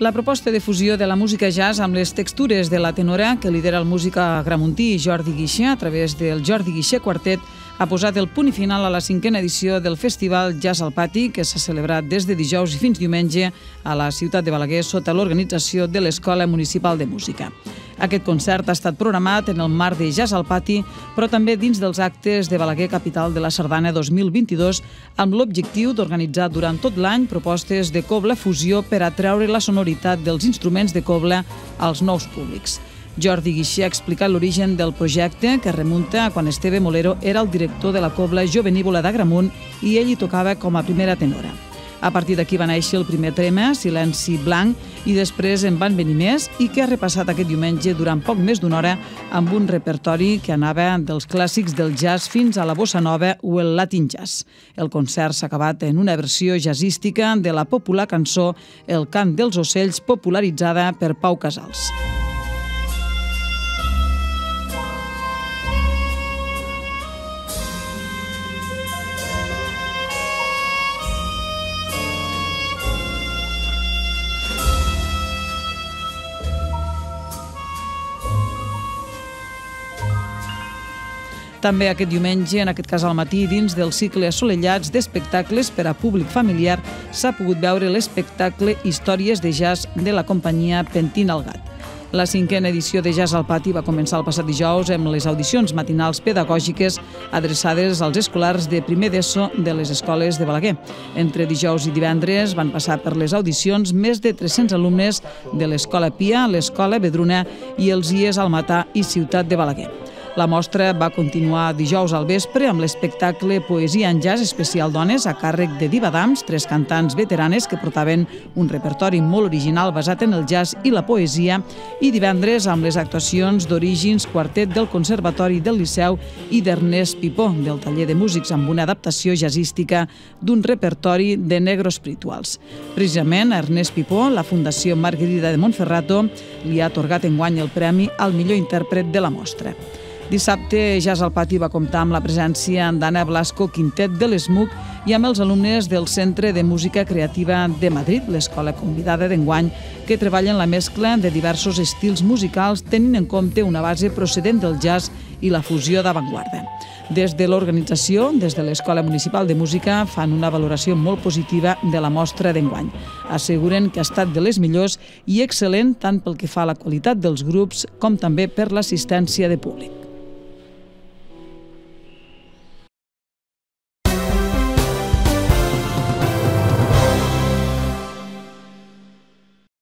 La proposta de fusió de la música jazz amb les textures de la tenora que lidera el música gramuntí Jordi Guixer a través del Jordi Guixer Quartet ha posat el punt final a la cinquena edició del Festival Jazz al Pati, que s'ha celebrat des de dijous i fins diumenge a la ciutat de Balaguer sota l'organització de l'Escola Municipal de Música. Aquest concert ha estat programat en el marc de Jazz al Pati, però també dins dels actes de Balaguer Capital de la Sardana 2022, amb l'objectiu d'organitzar durant tot l'any propostes de coble fusió per atreure la sonoritat dels instruments de coble als nous públics. Jordi Guixer ha explicat l'origen del projecte, que remunta a quan Esteve Molero era el director de la cobla jovenívola d'Agramunt i ell hi tocava com a primera tenora. A partir d'aquí va néixer el primer trema, Silenci Blanc, i després en van venir més i que ha repassat aquest diumenge durant poc més d'una hora amb un repertori que anava dels clàssics del jazz fins a la bossa nova o el latin jazz. El concert s'ha acabat en una versió jazzística de la popular cançó El cant dels ocells popularitzada per Pau Casals. També aquest diumenge, en aquest cas al matí, dins del cicle assolellats d'espectacles per a públic familiar, s'ha pogut veure l'espectacle Històries de jazz de la companyia Pentin al Gat. La cinquena edició de Jazz al Pati va començar el passat dijous amb les audicions matinals pedagògiques adreçades als escolars de primer d'ESO de les escoles de Balaguer. Entre dijous i divendres van passar per les audicions més de 300 alumnes de l'Escola Pia, l'Escola Bedruna i els IES Almatà i Ciutat de Balaguer. La mostra va continuar dijous al vespre amb l'espectacle Poesia en Jazz Especial Dones a càrrec de Diva Dams, tres cantants veteranes que portaven un repertori molt original basat en el jazz i la poesia, i divendres amb les actuacions d'Orígins, quartet del Conservatori del Liceu i d'Ernest Pipó, del taller de músics amb una adaptació jazzística d'un repertori de negros espirituals. Precisament, a Ernest Pipó, la Fundació Margarida de Montferrato, li ha atorgat enguany el premi al millor intèrpret de la mostra. Dissabte, Jazz al Pati va comptar amb la presència d'Anna Blasco, quintet de l'ESMUC i amb els alumnes del Centre de Música Creativa de Madrid, l'escola convidada d'enguany, que treballa en la mescla de diversos estils musicals tenint en compte una base procedent del jazz i la fusió d'avantguarda. Des de l'organització, des de l'Escola Municipal de Música, fan una valoració molt positiva de la mostra d'enguany. Asseguren que ha estat de les millors i excel·lent tant pel que fa a la qualitat dels grups com també per l'assistència de públic.